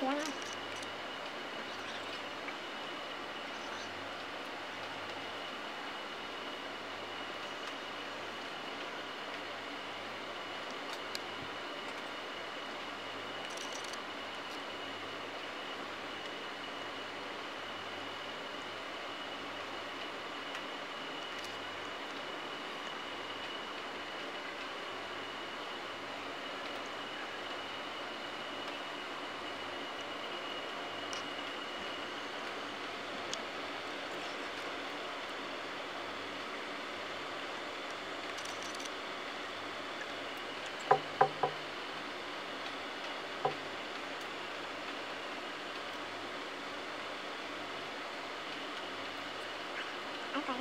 Yeah. tá?